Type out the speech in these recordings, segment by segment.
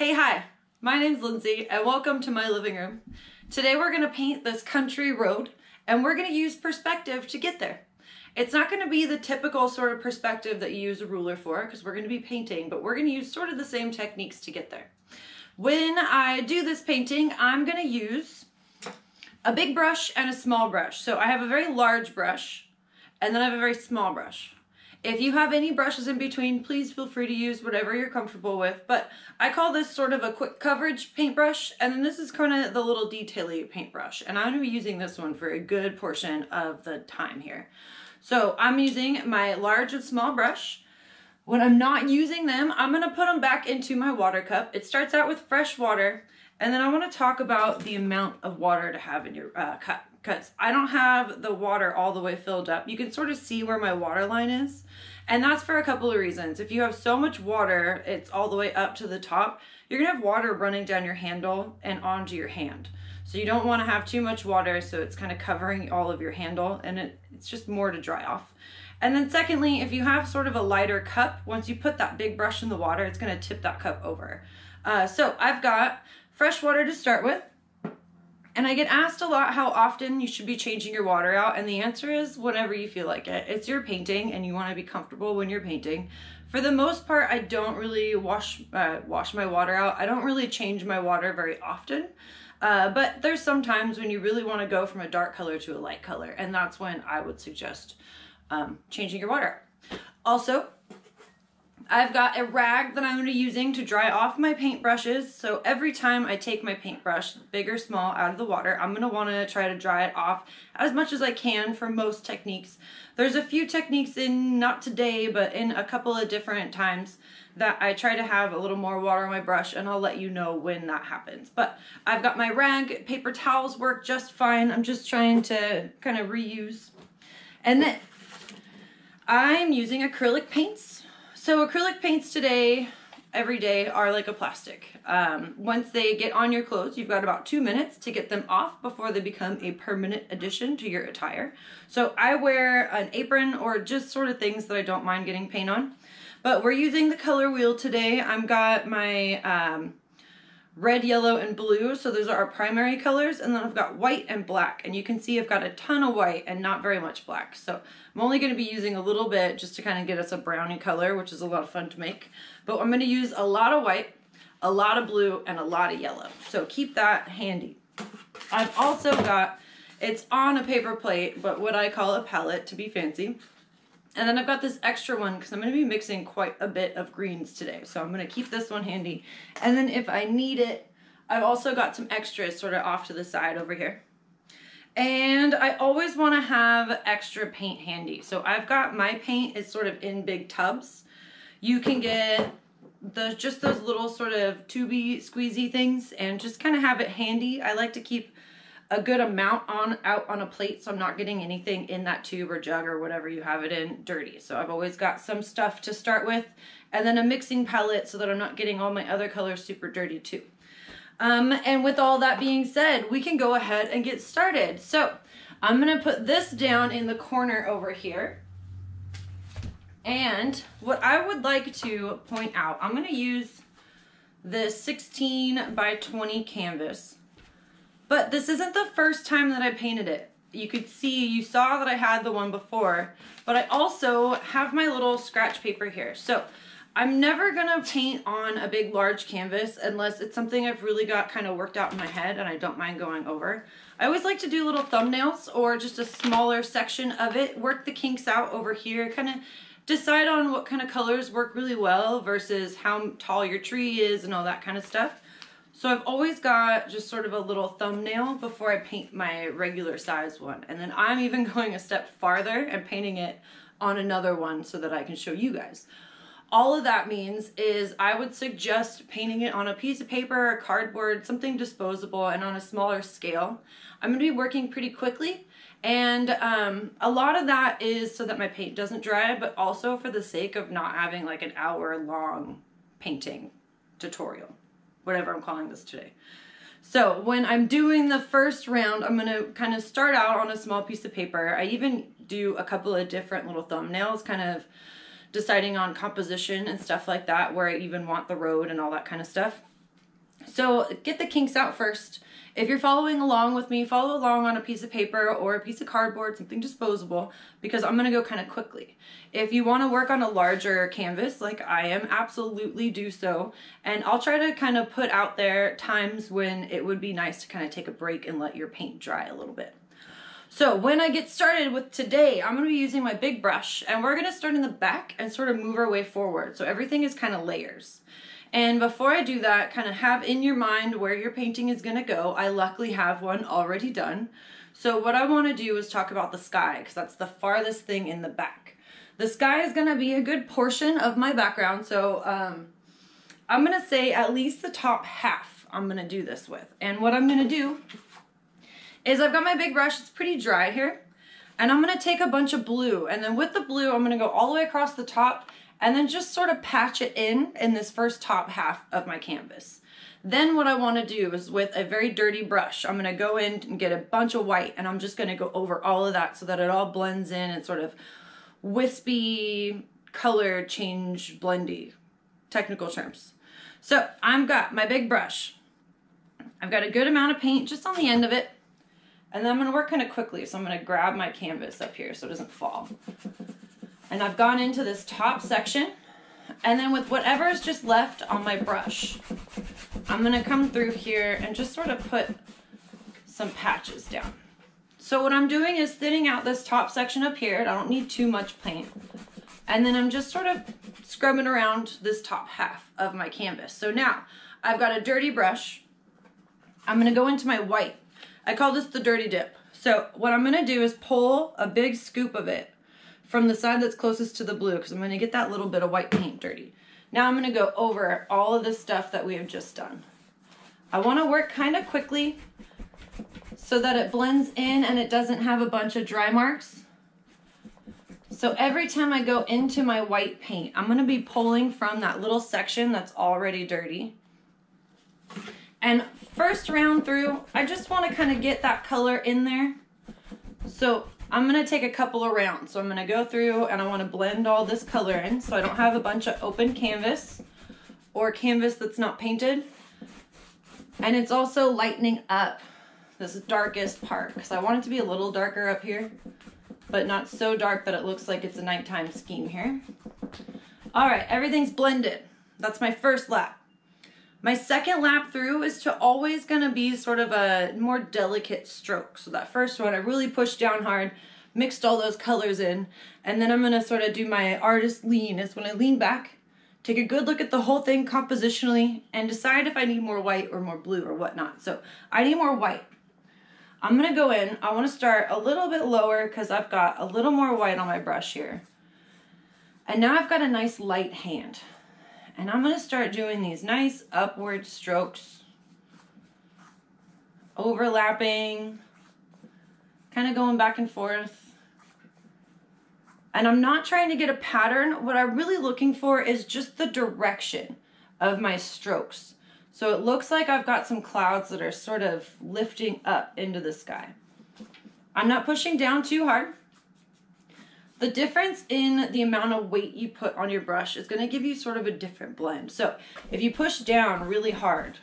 Hey, hi, my name's Lindsey and welcome to my living room. Today we're gonna paint this country road and we're gonna use perspective to get there. It's not gonna be the typical sort of perspective that you use a ruler for because we're gonna be painting, but we're gonna use sort of the same techniques to get there. When I do this painting, I'm gonna use a big brush and a small brush. So I have a very large brush and then I have a very small brush. If you have any brushes in between, please feel free to use whatever you're comfortable with. But I call this sort of a quick coverage paintbrush, and then this is kind of the little detaily paintbrush. And I'm gonna be using this one for a good portion of the time here. So I'm using my large and small brush. When I'm not using them, I'm gonna put them back into my water cup. It starts out with fresh water, and then I wanna talk about the amount of water to have in your uh, cup because I don't have the water all the way filled up. You can sort of see where my water line is. And that's for a couple of reasons. If you have so much water, it's all the way up to the top, you're gonna have water running down your handle and onto your hand. So you don't wanna have too much water so it's kind of covering all of your handle and it, it's just more to dry off. And then secondly, if you have sort of a lighter cup, once you put that big brush in the water, it's gonna tip that cup over. Uh, so I've got fresh water to start with. And I get asked a lot how often you should be changing your water out, and the answer is whenever you feel like it. It's your painting, and you want to be comfortable when you're painting. For the most part, I don't really wash uh, wash my water out. I don't really change my water very often. Uh, but there's some times when you really want to go from a dark color to a light color, and that's when I would suggest um, changing your water. Also, I've got a rag that I'm going to be using to dry off my paintbrushes. So every time I take my paintbrush, big or small, out of the water, I'm going to want to try to dry it off as much as I can for most techniques. There's a few techniques in, not today, but in a couple of different times that I try to have a little more water on my brush and I'll let you know when that happens. But I've got my rag, paper towels work just fine. I'm just trying to kind of reuse. And then I'm using acrylic paints so acrylic paints today, every day, are like a plastic. Um, once they get on your clothes, you've got about two minutes to get them off before they become a permanent addition to your attire. So I wear an apron or just sort of things that I don't mind getting paint on. But we're using the color wheel today. I've got my um, red, yellow, and blue. So those are our primary colors. And then I've got white and black. And you can see I've got a ton of white and not very much black. So I'm only going to be using a little bit just to kind of get us a brownie color, which is a lot of fun to make. But I'm going to use a lot of white, a lot of blue, and a lot of yellow. So keep that handy. I've also got, it's on a paper plate, but what I call a palette to be fancy. And then I've got this extra one because I'm going to be mixing quite a bit of greens today. So I'm going to keep this one handy. And then if I need it, I've also got some extras sort of off to the side over here. And I always want to have extra paint handy. So I've got my paint is sort of in big tubs. You can get the just those little sort of tubey squeezy things and just kind of have it handy. I like to keep a good amount on out on a plate so I'm not getting anything in that tube or jug or whatever you have it in dirty. So I've always got some stuff to start with and then a mixing palette so that I'm not getting all my other colors super dirty too. Um, and with all that being said, we can go ahead and get started. So I'm gonna put this down in the corner over here. And what I would like to point out, I'm gonna use this 16 by 20 canvas but this isn't the first time that I painted it. You could see, you saw that I had the one before, but I also have my little scratch paper here. So I'm never gonna paint on a big large canvas unless it's something I've really got kind of worked out in my head and I don't mind going over. I always like to do little thumbnails or just a smaller section of it, work the kinks out over here, kind of decide on what kind of colors work really well versus how tall your tree is and all that kind of stuff. So I've always got just sort of a little thumbnail before I paint my regular size one. And then I'm even going a step farther and painting it on another one so that I can show you guys. All of that means is I would suggest painting it on a piece of paper, or cardboard, something disposable and on a smaller scale. I'm gonna be working pretty quickly and um, a lot of that is so that my paint doesn't dry, but also for the sake of not having like an hour long painting tutorial whatever I'm calling this today. So when I'm doing the first round, I'm gonna kind of start out on a small piece of paper. I even do a couple of different little thumbnails, kind of deciding on composition and stuff like that, where I even want the road and all that kind of stuff. So get the kinks out first. If you're following along with me, follow along on a piece of paper or a piece of cardboard, something disposable, because I'm gonna go kind of quickly. If you wanna work on a larger canvas like I am, absolutely do so. And I'll try to kind of put out there times when it would be nice to kind of take a break and let your paint dry a little bit. So when I get started with today, I'm gonna be using my big brush and we're gonna start in the back and sort of move our way forward. So everything is kind of layers. And before I do that, kind of have in your mind where your painting is gonna go. I luckily have one already done. So what I wanna do is talk about the sky because that's the farthest thing in the back. The sky is gonna be a good portion of my background. So um, I'm gonna say at least the top half I'm gonna do this with. And what I'm gonna do is I've got my big brush, it's pretty dry here, and I'm gonna take a bunch of blue, and then with the blue, I'm gonna go all the way across the top, and then just sort of patch it in in this first top half of my canvas. Then what I wanna do is with a very dirty brush, I'm gonna go in and get a bunch of white, and I'm just gonna go over all of that so that it all blends in and sort of wispy color change blendy, technical terms. So I've got my big brush. I've got a good amount of paint just on the end of it. And then I'm gonna work kind of quickly. So I'm gonna grab my canvas up here so it doesn't fall. And I've gone into this top section. And then with whatever is just left on my brush, I'm gonna come through here and just sort of put some patches down. So what I'm doing is thinning out this top section up here. I don't need too much paint. And then I'm just sort of scrubbing around this top half of my canvas. So now I've got a dirty brush. I'm gonna go into my white I call this the dirty dip. So what I'm gonna do is pull a big scoop of it from the side that's closest to the blue because I'm gonna get that little bit of white paint dirty. Now I'm gonna go over all of the stuff that we have just done. I wanna work kind of quickly so that it blends in and it doesn't have a bunch of dry marks. So every time I go into my white paint, I'm gonna be pulling from that little section that's already dirty. And first round through, I just want to kind of get that color in there. So I'm going to take a couple of rounds. So I'm going to go through and I want to blend all this color in so I don't have a bunch of open canvas or canvas that's not painted. And it's also lightening up this darkest part because I want it to be a little darker up here, but not so dark that it looks like it's a nighttime scheme here. All right, everything's blended. That's my first lap. My second lap through is to always gonna be sort of a more delicate stroke. So that first one, I really pushed down hard, mixed all those colors in, and then I'm gonna sort of do my artist lean. Is when I lean back, take a good look at the whole thing compositionally, and decide if I need more white or more blue or whatnot. So I need more white. I'm gonna go in, I wanna start a little bit lower because I've got a little more white on my brush here. And now I've got a nice light hand. And I'm going to start doing these nice upward strokes, overlapping, kind of going back and forth. And I'm not trying to get a pattern. What I'm really looking for is just the direction of my strokes. So it looks like I've got some clouds that are sort of lifting up into the sky. I'm not pushing down too hard. The difference in the amount of weight you put on your brush is going to give you sort of a different blend. So if you push down really hard,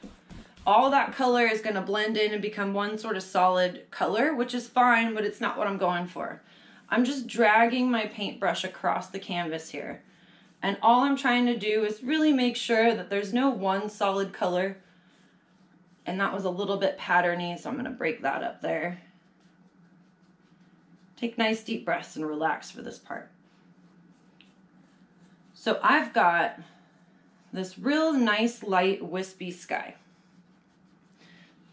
all that color is going to blend in and become one sort of solid color, which is fine, but it's not what I'm going for. I'm just dragging my paintbrush across the canvas here. And all I'm trying to do is really make sure that there's no one solid color. And that was a little bit patterny, so I'm going to break that up there. Take nice deep breaths and relax for this part. So I've got this real nice light wispy sky.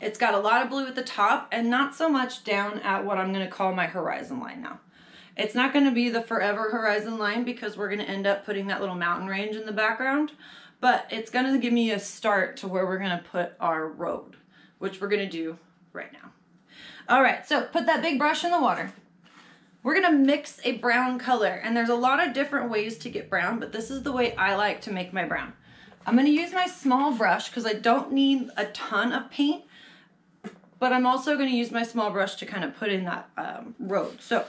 It's got a lot of blue at the top and not so much down at what I'm going to call my horizon line now. It's not going to be the forever horizon line because we're going to end up putting that little mountain range in the background, but it's going to give me a start to where we're going to put our road, which we're going to do right now. All right, so put that big brush in the water. We're gonna mix a brown color and there's a lot of different ways to get brown, but this is the way I like to make my brown. I'm gonna use my small brush because I don't need a ton of paint, but I'm also gonna use my small brush to kind of put in that um, road. So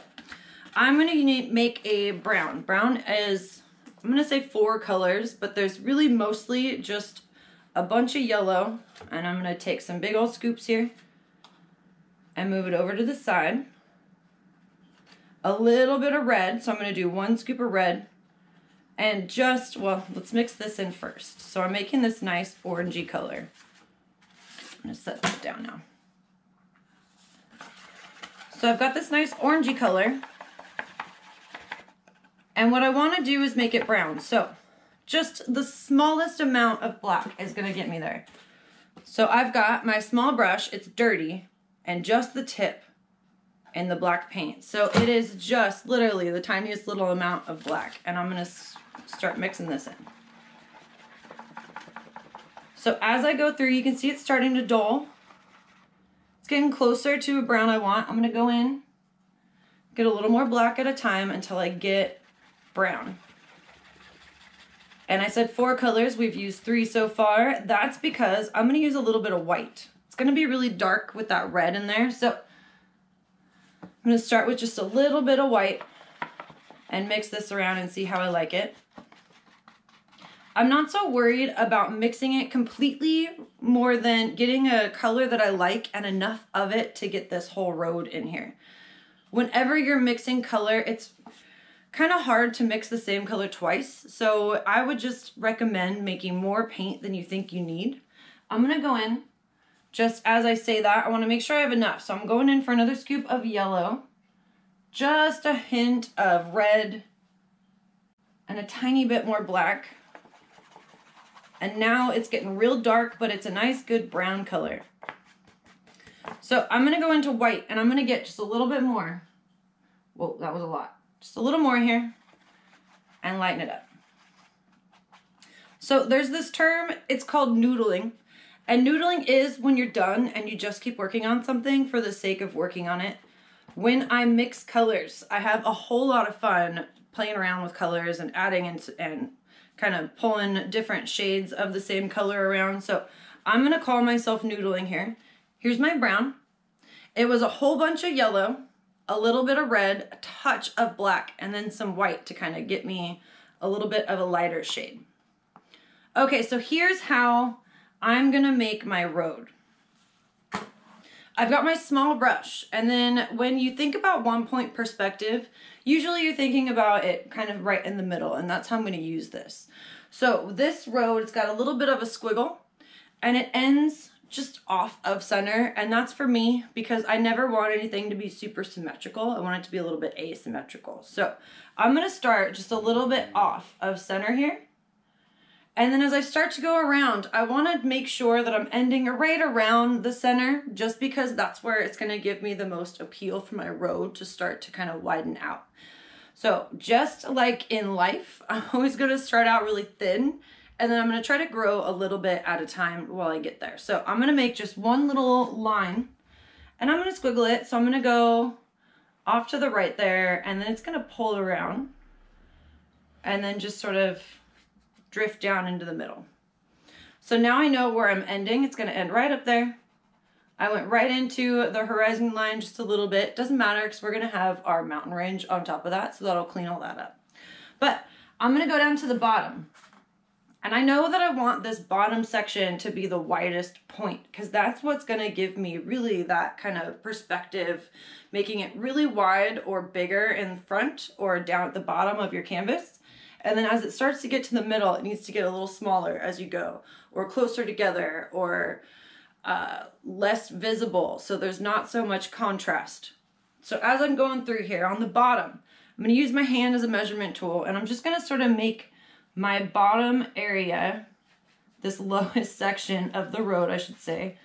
I'm gonna make a brown. Brown is, I'm gonna say four colors, but there's really mostly just a bunch of yellow and I'm gonna take some big old scoops here and move it over to the side. A little bit of red, so I'm gonna do one scoop of red and just, well, let's mix this in first. So I'm making this nice orangey color. I'm gonna set that down now. So I've got this nice orangey color. And what I wanna do is make it brown. So just the smallest amount of black is gonna get me there. So I've got my small brush, it's dirty, and just the tip in the black paint. So it is just literally the tiniest little amount of black. And I'm gonna start mixing this in. So as I go through, you can see it's starting to dull. It's getting closer to a brown I want. I'm gonna go in, get a little more black at a time until I get brown. And I said four colors, we've used three so far. That's because I'm gonna use a little bit of white. It's gonna be really dark with that red in there. So I'm gonna start with just a little bit of white and mix this around and see how I like it. I'm not so worried about mixing it completely more than getting a color that I like and enough of it to get this whole road in here. Whenever you're mixing color, it's kind of hard to mix the same color twice. So I would just recommend making more paint than you think you need. I'm gonna go in, just as I say that, I wanna make sure I have enough. So I'm going in for another scoop of yellow, just a hint of red, and a tiny bit more black. And now it's getting real dark, but it's a nice, good brown color. So I'm gonna go into white and I'm gonna get just a little bit more. Whoa, that was a lot. Just a little more here and lighten it up. So there's this term, it's called noodling. And noodling is when you're done and you just keep working on something for the sake of working on it. When I mix colors, I have a whole lot of fun playing around with colors and adding and, and kind of pulling different shades of the same color around. So I'm gonna call myself noodling here. Here's my brown. It was a whole bunch of yellow, a little bit of red, a touch of black, and then some white to kind of get me a little bit of a lighter shade. Okay, so here's how I'm gonna make my road. I've got my small brush, and then when you think about one point perspective, usually you're thinking about it kind of right in the middle, and that's how I'm gonna use this. So this road, it's got a little bit of a squiggle, and it ends just off of center, and that's for me because I never want anything to be super symmetrical. I want it to be a little bit asymmetrical. So I'm gonna start just a little bit off of center here, and then as I start to go around, I want to make sure that I'm ending right around the center just because that's where it's going to give me the most appeal for my road to start to kind of widen out. So just like in life, I'm always going to start out really thin and then I'm going to try to grow a little bit at a time while I get there. So I'm going to make just one little line and I'm going to squiggle it. So I'm going to go off to the right there and then it's going to pull around and then just sort of drift down into the middle. So now I know where I'm ending. It's going to end right up there. I went right into the horizon line just a little bit. Doesn't matter because we're going to have our mountain range on top of that, so that'll clean all that up. But I'm going to go down to the bottom. And I know that I want this bottom section to be the widest point because that's what's going to give me really that kind of perspective, making it really wide or bigger in front or down at the bottom of your canvas. And then as it starts to get to the middle, it needs to get a little smaller as you go, or closer together, or uh, less visible, so there's not so much contrast. So as I'm going through here, on the bottom, I'm gonna use my hand as a measurement tool, and I'm just gonna sort of make my bottom area, this lowest section of the road, I should say,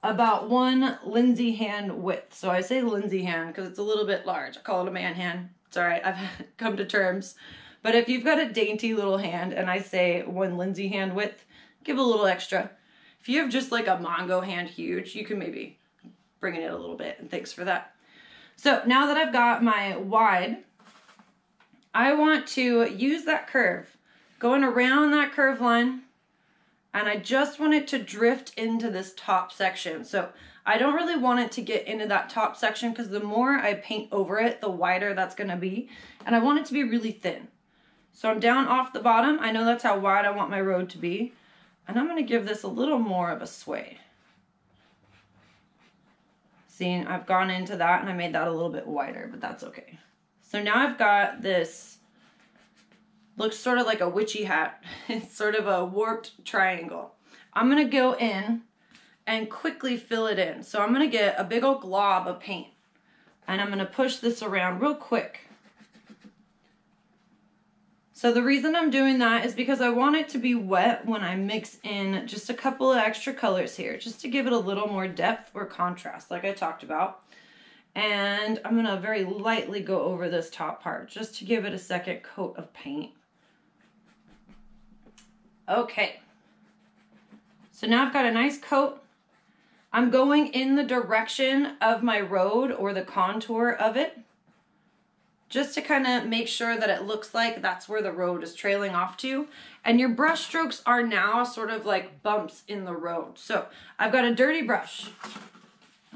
about one Lindsey hand width. So I say Lindsey hand because it's a little bit large. I call it a man hand. It's all right, I've come to terms but if you've got a dainty little hand and I say one Lindsey hand width, give a little extra. If you have just like a Mongo hand huge, you can maybe bring it in a little bit and thanks for that. So now that I've got my wide, I want to use that curve, going around that curve line, and I just want it to drift into this top section. So I don't really want it to get into that top section because the more I paint over it, the wider that's gonna be. And I want it to be really thin. So I'm down off the bottom. I know that's how wide I want my road to be. And I'm gonna give this a little more of a sway. See, I've gone into that and I made that a little bit wider, but that's okay. So now I've got this, looks sort of like a witchy hat. It's sort of a warped triangle. I'm gonna go in and quickly fill it in. So I'm gonna get a big old glob of paint and I'm gonna push this around real quick. So the reason I'm doing that is because I want it to be wet when I mix in just a couple of extra colors here, just to give it a little more depth or contrast, like I talked about. And I'm gonna very lightly go over this top part, just to give it a second coat of paint. Okay. So now I've got a nice coat. I'm going in the direction of my road or the contour of it just to kind of make sure that it looks like that's where the road is trailing off to. And your brush strokes are now sort of like bumps in the road. So I've got a dirty brush.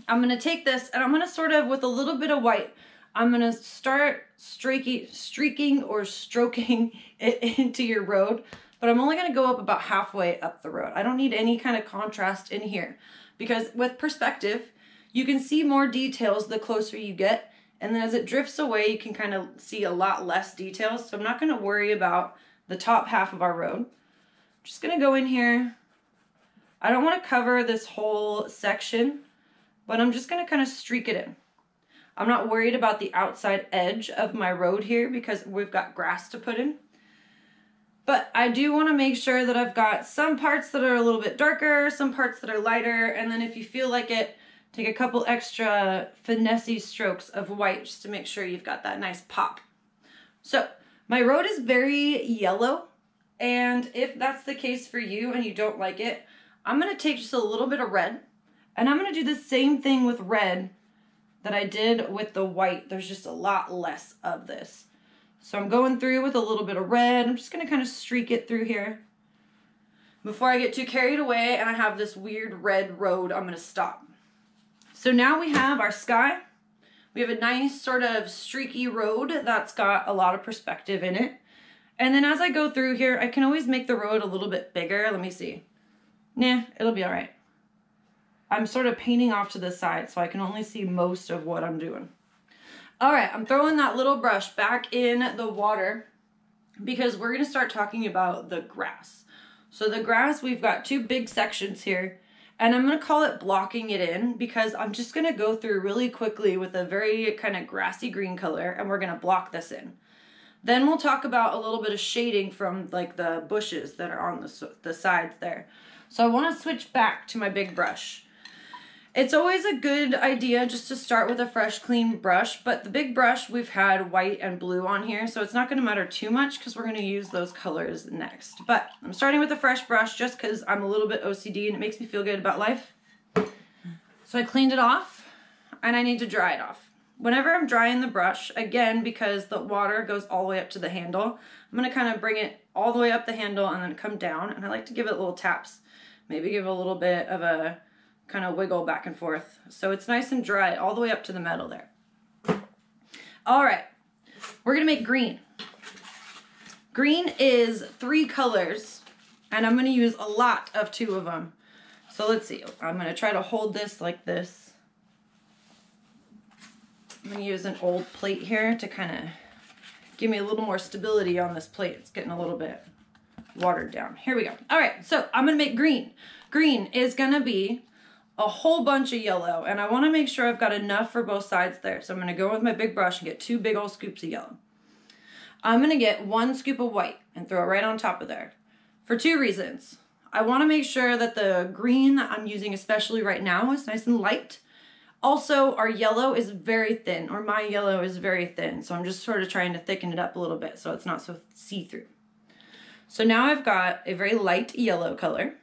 I'm gonna take this and I'm gonna sort of, with a little bit of white, I'm gonna start streaking, streaking or stroking it into your road, but I'm only gonna go up about halfway up the road. I don't need any kind of contrast in here because with perspective, you can see more details the closer you get and then as it drifts away, you can kind of see a lot less details. So I'm not gonna worry about the top half of our road. I'm just gonna go in here. I don't wanna cover this whole section, but I'm just gonna kind of streak it in. I'm not worried about the outside edge of my road here because we've got grass to put in. But I do want to make sure that I've got some parts that are a little bit darker, some parts that are lighter, and then if you feel like it, Take a couple extra finessey strokes of white just to make sure you've got that nice pop. So my road is very yellow. And if that's the case for you and you don't like it, I'm to take just a little bit of red and I'm to do the same thing with red that I did with the white. There's just a lot less of this. So I'm going through with a little bit of red. I'm just to kind of streak it through here. Before I get too carried away and I have this weird red road, I'm to stop. So now we have our sky. We have a nice sort of streaky road that's got a lot of perspective in it. And then as I go through here, I can always make the road a little bit bigger. Let me see. Nah, it'll be all right. I'm sort of painting off to the side so I can only see most of what I'm doing. All right, I'm throwing that little brush back in the water because we're gonna start talking about the grass. So the grass, we've got two big sections here and I'm going to call it blocking it in because I'm just going to go through really quickly with a very kind of grassy green color and we're going to block this in. Then we'll talk about a little bit of shading from like the bushes that are on the, the sides there. So I want to switch back to my big brush. It's always a good idea just to start with a fresh, clean brush, but the big brush, we've had white and blue on here, so it's not gonna matter too much because we're gonna use those colors next. But I'm starting with a fresh brush just because I'm a little bit OCD and it makes me feel good about life. So I cleaned it off and I need to dry it off. Whenever I'm drying the brush, again, because the water goes all the way up to the handle, I'm gonna kind of bring it all the way up the handle and then come down, and I like to give it little taps. Maybe give a little bit of a kind of wiggle back and forth. So it's nice and dry all the way up to the metal there. All right, we're gonna make green. Green is three colors and I'm gonna use a lot of two of them. So let's see, I'm gonna try to hold this like this. I'm gonna use an old plate here to kind of give me a little more stability on this plate. It's getting a little bit watered down. Here we go. All right, so I'm gonna make green. Green is gonna be a whole bunch of yellow and I want to make sure I've got enough for both sides there. So I'm going to go with my big brush and get two big old scoops of yellow. I'm going to get one scoop of white and throw it right on top of there for two reasons. I want to make sure that the green that I'm using, especially right now, is nice and light. Also, our yellow is very thin, or my yellow is very thin. So I'm just sort of trying to thicken it up a little bit so it's not so see-through. So now I've got a very light yellow color.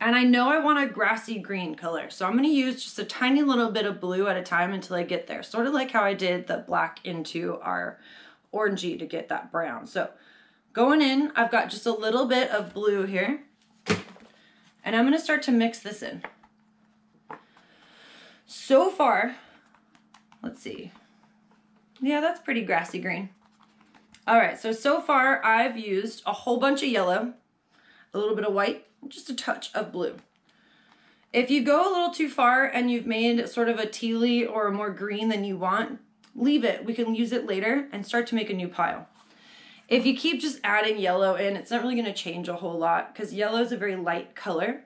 And I know I want a grassy green color, so I'm gonna use just a tiny little bit of blue at a time until I get there. Sort of like how I did the black into our orangey to get that brown. So going in, I've got just a little bit of blue here. And I'm gonna start to mix this in. So far, let's see. Yeah, that's pretty grassy green. All right, so, so far I've used a whole bunch of yellow, a little bit of white, just a touch of blue. If you go a little too far and you've made sort of a tealy or more green than you want, leave it. We can use it later and start to make a new pile. If you keep just adding yellow in, it's not really going to change a whole lot because yellow is a very light color.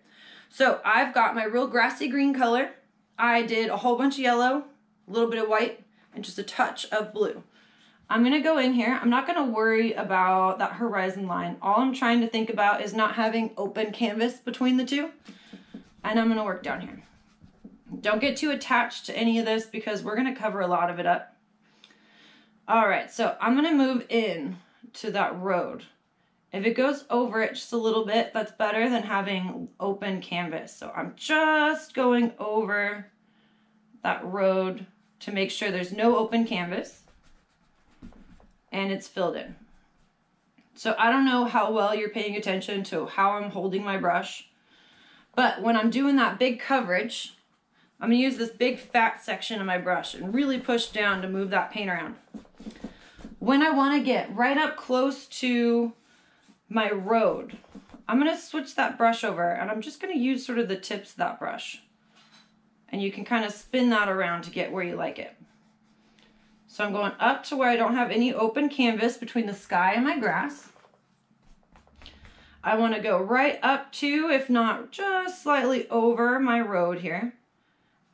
So I've got my real grassy green color. I did a whole bunch of yellow, a little bit of white, and just a touch of blue. I'm gonna go in here. I'm not gonna worry about that horizon line. All I'm trying to think about is not having open canvas between the two. And I'm gonna work down here. Don't get too attached to any of this because we're gonna cover a lot of it up. All right, so I'm gonna move in to that road. If it goes over it just a little bit, that's better than having open canvas. So I'm just going over that road to make sure there's no open canvas and it's filled in. So I don't know how well you're paying attention to how I'm holding my brush, but when I'm doing that big coverage, I'm gonna use this big fat section of my brush and really push down to move that paint around. When I wanna get right up close to my road, I'm gonna switch that brush over and I'm just gonna use sort of the tips of that brush. And you can kind of spin that around to get where you like it. So I'm going up to where I don't have any open canvas between the sky and my grass. I want to go right up to, if not just slightly over my road here.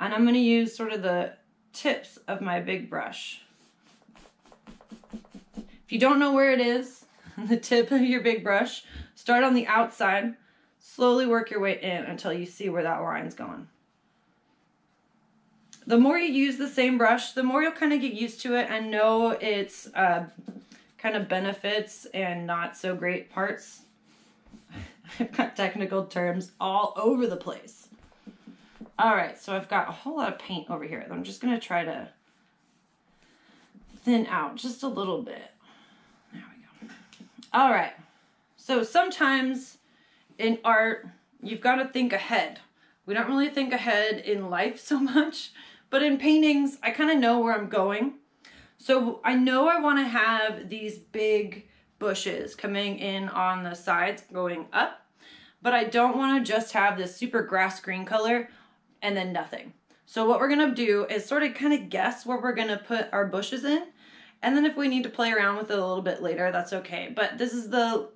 And I'm going to use sort of the tips of my big brush. If you don't know where it is, the tip of your big brush, start on the outside, slowly work your way in until you see where that line's going. The more you use the same brush, the more you'll kind of get used to it and know its uh, kind of benefits and not so great parts. I've got technical terms all over the place. All right, so I've got a whole lot of paint over here. I'm just gonna try to thin out just a little bit. There we go. All right, so sometimes in art, you've got to think ahead. We don't really think ahead in life so much, but in paintings, I kind of know where I'm going. So I know I want to have these big bushes coming in on the sides going up, but I don't want to just have this super grass green color and then nothing. So what we're going to do is sort of kind of guess where we're going to put our bushes in. And then if we need to play around with it a little bit later, that's okay. But this is the,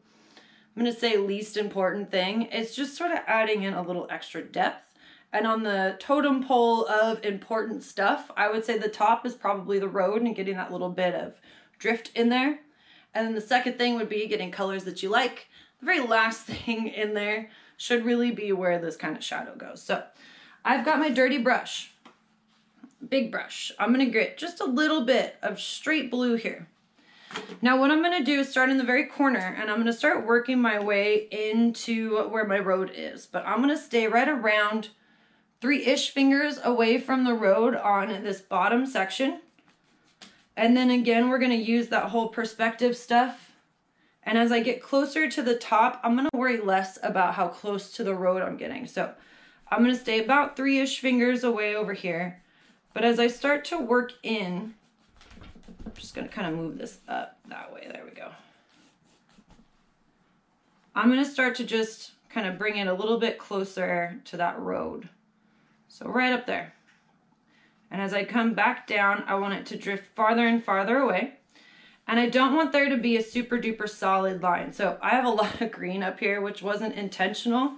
I'm going to say least important thing. It's just sort of adding in a little extra depth. And on the totem pole of important stuff, I would say the top is probably the road and getting that little bit of drift in there. And then the second thing would be getting colors that you like. The very last thing in there should really be where this kind of shadow goes. So I've got my dirty brush, big brush. I'm gonna get just a little bit of straight blue here. Now what I'm gonna do is start in the very corner and I'm gonna start working my way into where my road is. But I'm gonna stay right around three-ish fingers away from the road on this bottom section. And then again, we're gonna use that whole perspective stuff. And as I get closer to the top, I'm gonna worry less about how close to the road I'm getting. So I'm gonna stay about three-ish fingers away over here. But as I start to work in, I'm just gonna kind of move this up that way, there we go. I'm gonna start to just kind of bring it a little bit closer to that road. So right up there. And as I come back down, I want it to drift farther and farther away. And I don't want there to be a super duper solid line. So I have a lot of green up here, which wasn't intentional.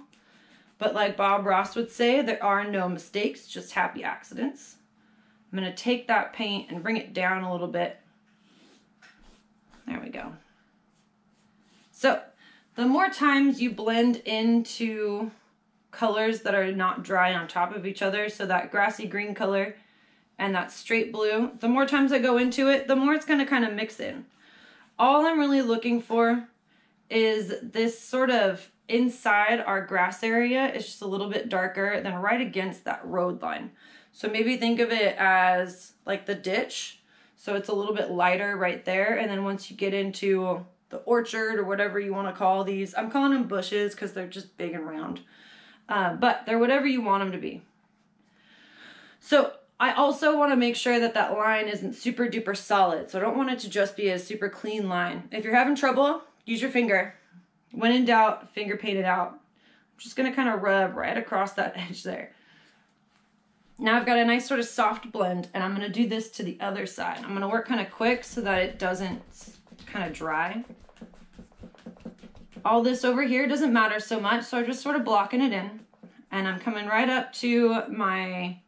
But like Bob Ross would say, there are no mistakes, just happy accidents. I'm gonna take that paint and bring it down a little bit. There we go. So the more times you blend into colors that are not dry on top of each other. So that grassy green color and that straight blue, the more times I go into it, the more it's gonna kind of mix in. All I'm really looking for is this sort of inside our grass area is just a little bit darker than right against that road line. So maybe think of it as like the ditch. So it's a little bit lighter right there. And then once you get into the orchard or whatever you want to call these, I'm calling them bushes because they're just big and round. Uh, but they're whatever you want them to be. So I also want to make sure that that line isn't super duper solid. So I don't want it to just be a super clean line. If you're having trouble, use your finger. When in doubt, finger paint it out. I'm just gonna kind of rub right across that edge there. Now I've got a nice sort of soft blend and I'm gonna do this to the other side. I'm gonna work kind of quick so that it doesn't kind of dry. All this over here doesn't matter so much, so I'm just sort of blocking it in. And I'm coming right up to my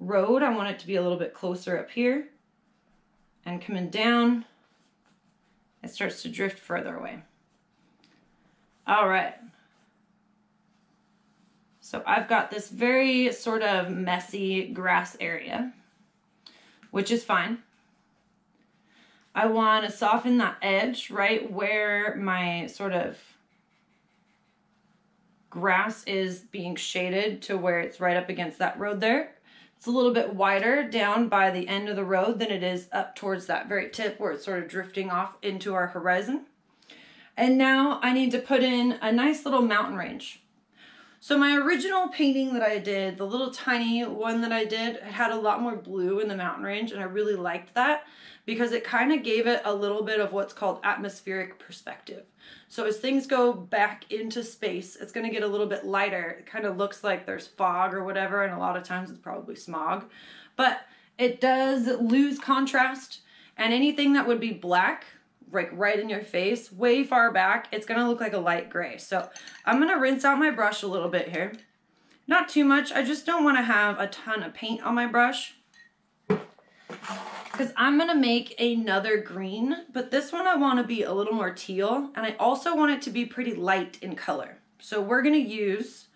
road. I want it to be a little bit closer up here. And coming down, it starts to drift further away. All right. So I've got this very sort of messy grass area, which is fine. I want to soften that edge right where my sort of grass is being shaded to where it's right up against that road there. It's a little bit wider down by the end of the road than it is up towards that very tip where it's sort of drifting off into our horizon. And now I need to put in a nice little mountain range. So my original painting that I did, the little tiny one that I did, had a lot more blue in the mountain range and I really liked that because it kind of gave it a little bit of what's called atmospheric perspective. So as things go back into space, it's going to get a little bit lighter. It kind of looks like there's fog or whatever and a lot of times it's probably smog. But it does lose contrast and anything that would be black like right in your face, way far back, it's gonna look like a light gray. So I'm gonna rinse out my brush a little bit here. Not too much, I just don't wanna have a ton of paint on my brush because I'm gonna make another green, but this one I wanna be a little more teal and I also want it to be pretty light in color. So we're gonna use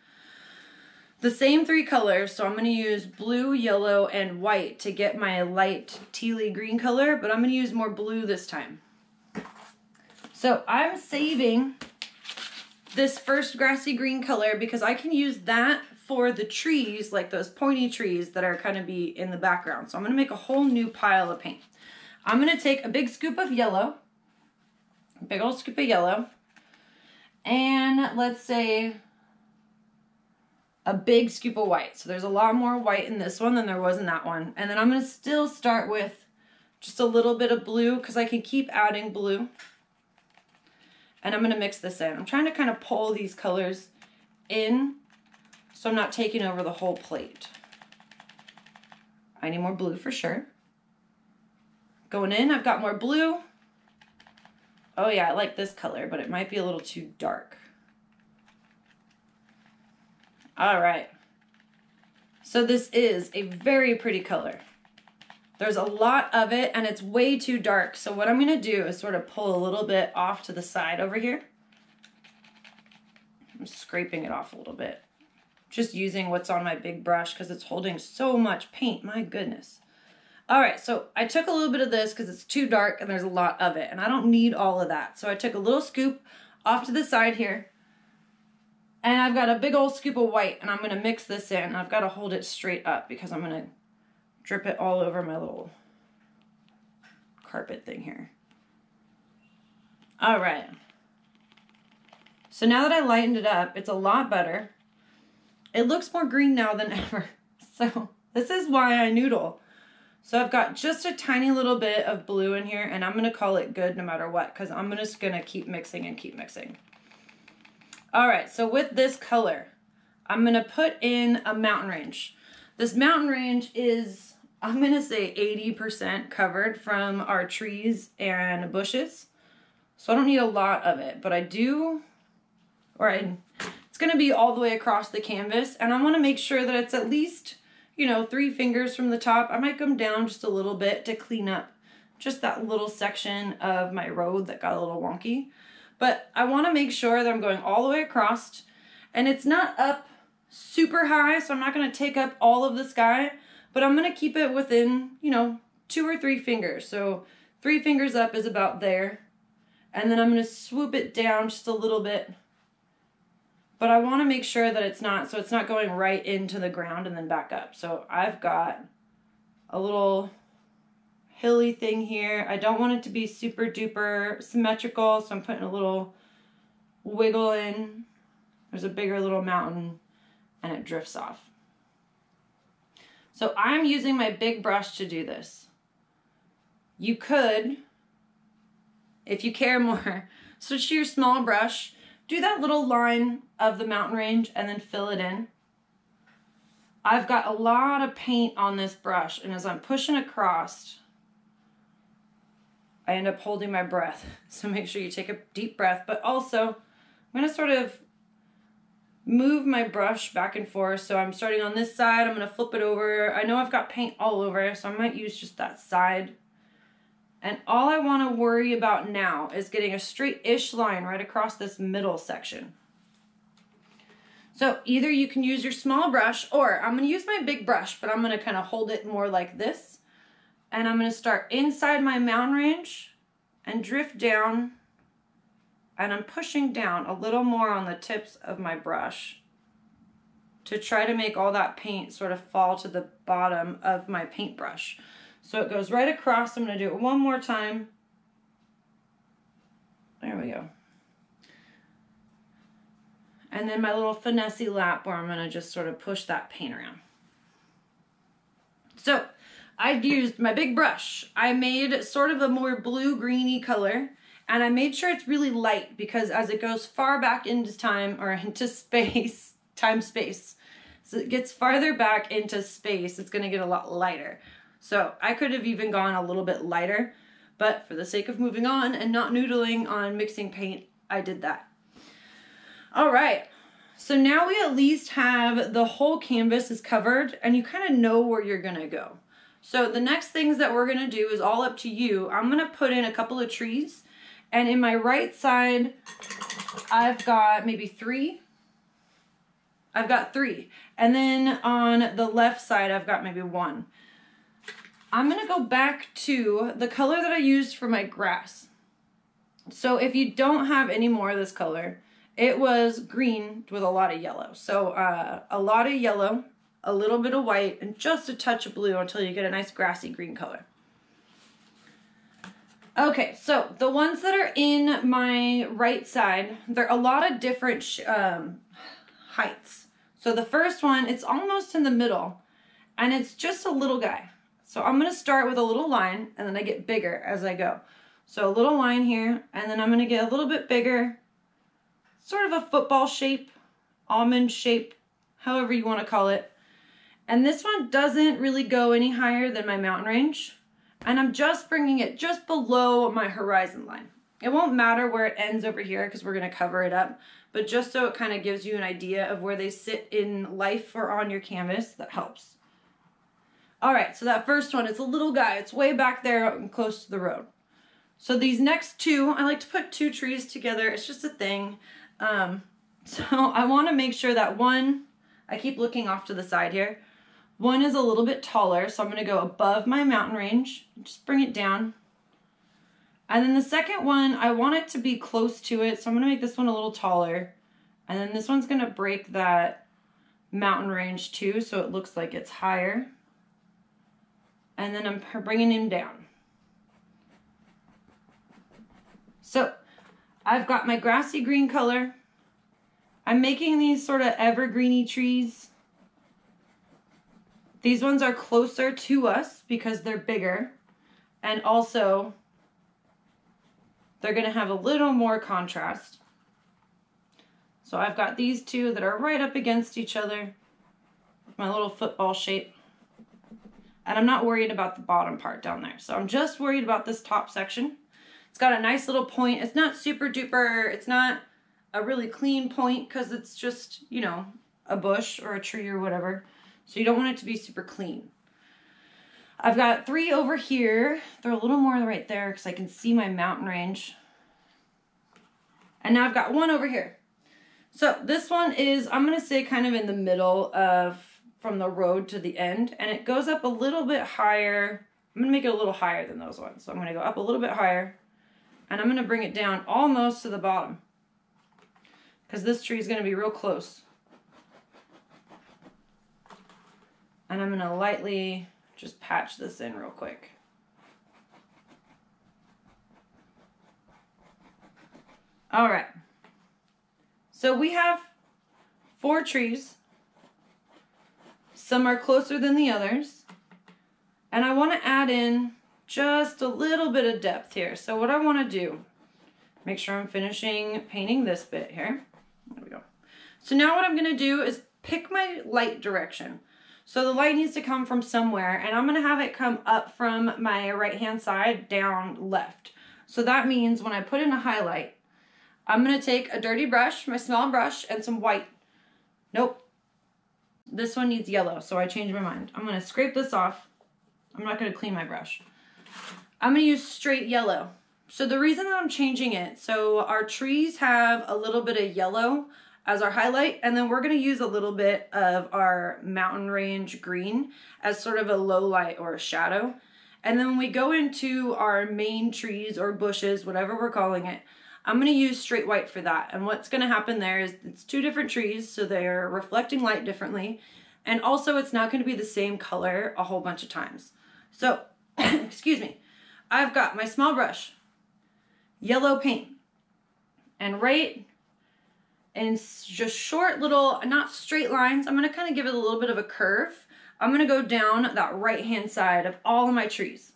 the same three colors. So I'm gonna use blue, yellow, and white to get my light tealy green color, but I'm gonna use more blue this time. So I'm saving this first grassy green color because I can use that for the trees, like those pointy trees that are kind of be in the background. So I'm gonna make a whole new pile of paint. I'm gonna take a big scoop of yellow, big old scoop of yellow, and let's say a big scoop of white. So there's a lot more white in this one than there was in that one. And then I'm gonna still start with just a little bit of blue because I can keep adding blue. And I'm to mix this in. I'm trying to kind of pull these colors in so I'm not taking over the whole plate. I need more blue for sure. Going in, I've got more blue. Oh yeah, I like this color, but it might be a little too dark. All right. So this is a very pretty color. There's a lot of it and it's way too dark. So what I'm gonna do is sort of pull a little bit off to the side over here. I'm scraping it off a little bit. Just using what's on my big brush because it's holding so much paint, my goodness. All right, so I took a little bit of this because it's too dark and there's a lot of it and I don't need all of that. So I took a little scoop off to the side here and I've got a big old scoop of white and I'm gonna mix this in. I've gotta hold it straight up because I'm gonna drip it all over my little carpet thing here. All right. So now that I lightened it up, it's a lot better. It looks more green now than ever. So this is why I noodle. So I've got just a tiny little bit of blue in here and I'm gonna call it good no matter what because I'm just gonna keep mixing and keep mixing. All right, so with this color, I'm gonna put in a mountain range. This mountain range is I'm to say 80% covered from our trees and bushes. So I don't need a lot of it, but I do, or I, going to be all the way across the canvas. And I want to make sure that it's at least, you know, three fingers from the top. I might come down just a little bit to clean up just that little section of my road that got a little wonky. But I want to make sure that I'm going all the way across and it's not up super high. So I'm not going to take up all of the sky but I'm going to keep it within, you know, two or three fingers. So three fingers up is about there. And then I'm going to swoop it down just a little bit. But I want to make sure that it's not, so it's not going right into the ground and then back up. So I've got a little hilly thing here. I don't want it to be super duper symmetrical, so I'm putting a little wiggle in. There's a bigger little mountain and it drifts off. So I'm using my big brush to do this. You could, if you care more, switch to your small brush, do that little line of the mountain range and then fill it in. I've got a lot of paint on this brush and as I'm pushing across, I end up holding my breath. So make sure you take a deep breath, but also I'm gonna sort of move my brush back and forth. So I'm starting on this side, I'm gonna flip it over. I know I've got paint all over, so I might use just that side. And all I wanna worry about now is getting a straight-ish line right across this middle section. So either you can use your small brush or I'm gonna use my big brush, but I'm gonna kind of hold it more like this. And I'm gonna start inside my mountain range and drift down and I'm pushing down a little more on the tips of my brush to try to make all that paint sort of fall to the bottom of my paintbrush. So it goes right across. I'm going to do it one more time. There we go. And then my little finessey lap where I'm going to just sort of push that paint around. So I used my big brush. I made sort of a more blue-greeny color and I made sure it's really light because as it goes far back into time or into space, time space, so it gets farther back into space, it's gonna get a lot lighter. So I could have even gone a little bit lighter, but for the sake of moving on and not noodling on mixing paint, I did that. All right, so now we at least have the whole canvas is covered and you kind of know where you're gonna go. So the next things that we're gonna do is all up to you. I'm gonna put in a couple of trees and in my right side, I've got maybe three. I've got three. And then on the left side, I've got maybe one. I'm gonna go back to the color that I used for my grass. So if you don't have any more of this color, it was green with a lot of yellow. So uh, a lot of yellow, a little bit of white, and just a touch of blue until you get a nice grassy green color. Okay, so the ones that are in my right side, they're a lot of different um, heights. So the first one, it's almost in the middle, and it's just a little guy. So I'm gonna start with a little line, and then I get bigger as I go. So a little line here, and then I'm gonna get a little bit bigger, sort of a football shape, almond shape, however you wanna call it. And this one doesn't really go any higher than my mountain range and I'm just bringing it just below my horizon line. It won't matter where it ends over here because we're to cover it up, but just so it kind of gives you an idea of where they sit in life or on your canvas, that helps. All right, so that first one, it's a little guy. It's way back there close to the road. So these next two, I like to put two trees together. It's just a thing. Um, so I want to make sure that one, I keep looking off to the side here, one is a little bit taller, so I'm gonna go above my mountain range, just bring it down. And then the second one, I want it to be close to it, so I'm gonna make this one a little taller. And then this one's gonna break that mountain range too, so it looks like it's higher. And then I'm bringing him down. So I've got my grassy green color. I'm making these sort of evergreeny trees. These ones are closer to us because they're bigger. And also, they're going to have a little more contrast. So I've got these two that are right up against each other. My little football shape. And I'm not worried about the bottom part down there. So I'm just worried about this top section. It's got a nice little point. It's not super duper. It's not a really clean point because it's just, you know, a bush or a tree or whatever. So you don't want it to be super clean. I've got three over here. They're a little more right there because I can see my mountain range. And now I've got one over here. So this one is, I'm going to say kind of in the middle of from the road to the end. And it goes up a little bit higher. I'm to make it a little higher than those ones. So I'm to go up a little bit higher. And I'm to bring it down almost to the bottom. Because this tree is to be real close. And I'm to lightly just patch this in real quick. All right. So we have four trees. Some are closer than the others. And I want to add in just a little bit of depth here. So what I want to do make sure I'm finishing painting this bit here. There we go. So now what I'm gonna do is pick my light direction. So the light needs to come from somewhere and I'm gonna have it come up from my right hand side down left. So that means when I put in a highlight, I'm gonna take a dirty brush, my small brush, and some white. Nope. This one needs yellow, so I changed my mind. I'm gonna scrape this off. I'm not gonna clean my brush. I'm gonna use straight yellow. So the reason that I'm changing it, so our trees have a little bit of yellow as our highlight, and then we're gonna use a little bit of our mountain range green as sort of a low light or a shadow. And then when we go into our main trees or bushes, whatever we're calling it, I'm gonna use straight white for that. And what's gonna happen there is it's two different trees, so they're reflecting light differently. And also it's not gonna be the same color a whole bunch of times. So, excuse me, I've got my small brush, yellow paint, and right in just short little, not straight lines, I'm gonna kind of give it a little bit of a curve. I'm gonna go down that right hand side of all of my trees.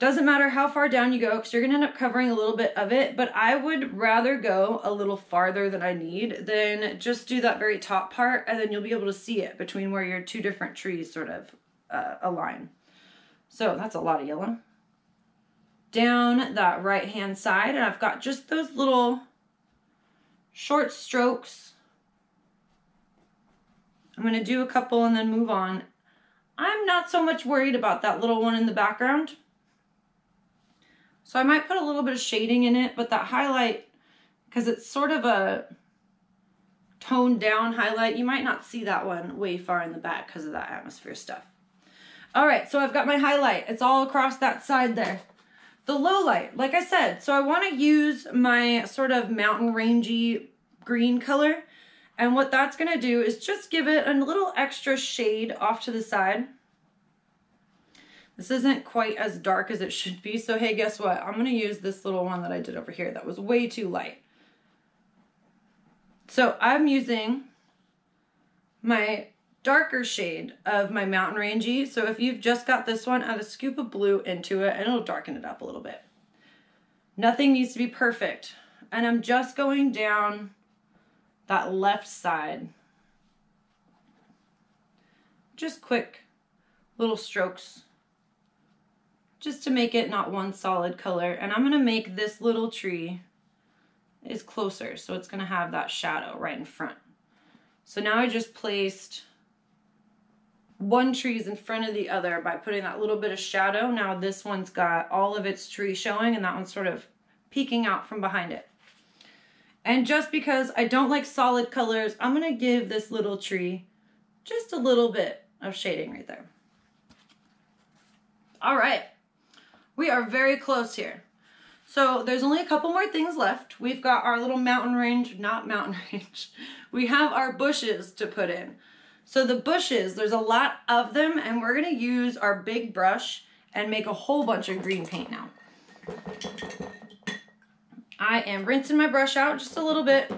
Doesn't matter how far down you go because you're gonna end up covering a little bit of it, but I would rather go a little farther than I need than just do that very top part and then you'll be able to see it between where your two different trees sort of uh, align. So that's a lot of yellow. Down that right hand side and I've got just those little short strokes. I'm gonna do a couple and then move on. I'm not so much worried about that little one in the background. So I might put a little bit of shading in it, but that highlight, because it's sort of a toned down highlight, you might not see that one way far in the back because of that atmosphere stuff. All right, so I've got my highlight. It's all across that side there. The low light, like I said, so I want to use my sort of mountain rangey green color. And what that's going to do is just give it a little extra shade off to the side. This isn't quite as dark as it should be. So hey, guess what? I'm to use this little one that I did over here that was way too light. So I'm using my darker shade of my Mountain Rangey. So if you've just got this one, add a scoop of blue into it and it'll darken it up a little bit. Nothing needs to be perfect. And I'm just going down that left side. Just quick little strokes just to make it not one solid color. And I'm gonna make this little tree is closer, so it's gonna have that shadow right in front. So now I just placed one tree is in front of the other by putting that little bit of shadow. Now this one's got all of its tree showing and that one's sort of peeking out from behind it. And just because I don't like solid colors, I'm gonna give this little tree just a little bit of shading right there. All right, we are very close here. So there's only a couple more things left. We've got our little mountain range, not mountain range. We have our bushes to put in. So the bushes, there's a lot of them and we're gonna use our big brush and make a whole bunch of green paint now. I am rinsing my brush out just a little bit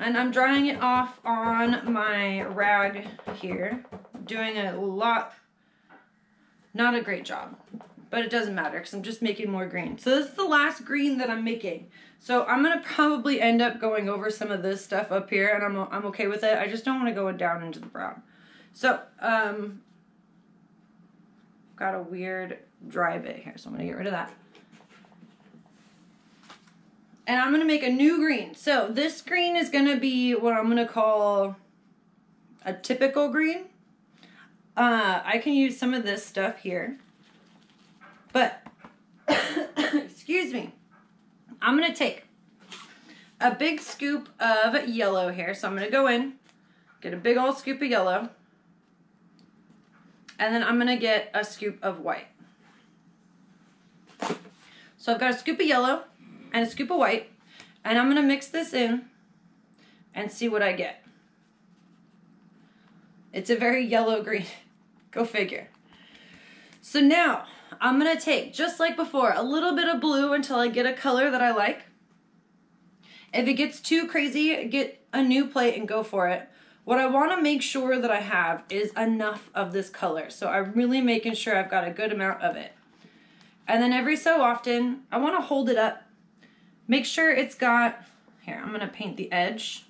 and I'm drying it off on my rag here. Doing a lot, not a great job, but it doesn't matter because I'm just making more green. So this is the last green that I'm making. So I'm gonna probably end up going over some of this stuff up here and I'm, I'm okay with it. I just don't wanna go down into the brown. So, um, got a weird dry bit here, so I'm gonna get rid of that. And I'm gonna make a new green. So this green is gonna be what I'm gonna call a typical green. Uh, I can use some of this stuff here, but excuse me, I'm gonna take a big scoop of yellow here. So I'm gonna go in, get a big old scoop of yellow. And then I'm gonna get a scoop of white. So I've got a scoop of yellow and a scoop of white. And I'm gonna mix this in and see what I get. It's a very yellow green. Go figure. So now I'm gonna take, just like before, a little bit of blue until I get a color that I like. If it gets too crazy, get a new plate and go for it. What I want to make sure that I have is enough of this color. So I'm really making sure I've got a good amount of it. And then every so often, I want to hold it up Make sure it's got, here, I'm gonna paint the edge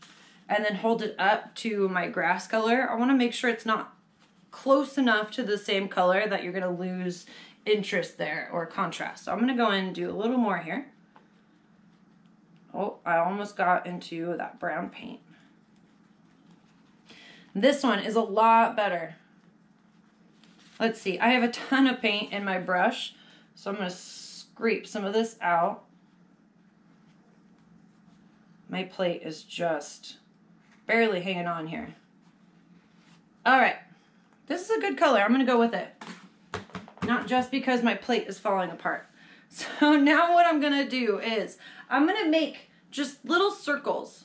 and then hold it up to my grass color. I wanna make sure it's not close enough to the same color that you're gonna lose interest there or contrast. So I'm gonna go in and do a little more here. Oh, I almost got into that brown paint. This one is a lot better. Let's see, I have a ton of paint in my brush, so I'm gonna scrape some of this out. My plate is just barely hanging on here. All right, this is a good color. I'm gonna go with it. Not just because my plate is falling apart. So now what I'm gonna do is I'm gonna make just little circles.